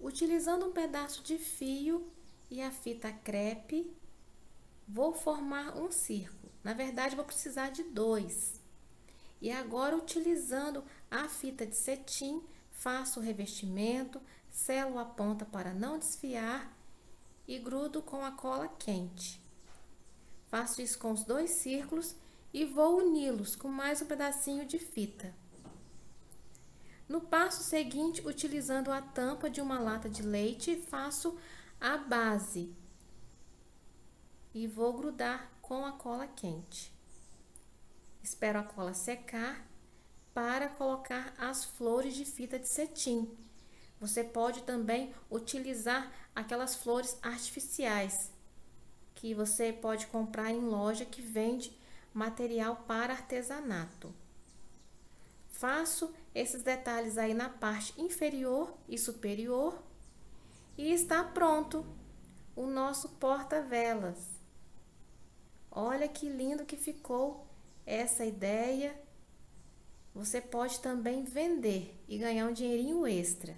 Utilizando um pedaço de fio e a fita crepe, vou formar um círculo. Na verdade, vou precisar de dois. E agora, utilizando a fita de cetim, faço o revestimento, selo a ponta para não desfiar e grudo com a cola quente. Faço isso com os dois círculos e vou uni-los com mais um pedacinho de fita. No passo seguinte, utilizando a tampa de uma lata de leite, faço a base e vou grudar com a cola quente. Espero a cola secar para colocar as flores de fita de cetim. Você pode também utilizar aquelas flores artificiais que você pode comprar em loja que vende material para artesanato. Faço esses detalhes aí na parte inferior e superior e está pronto o nosso porta-velas. Olha que lindo que ficou essa ideia. Você pode também vender e ganhar um dinheirinho extra.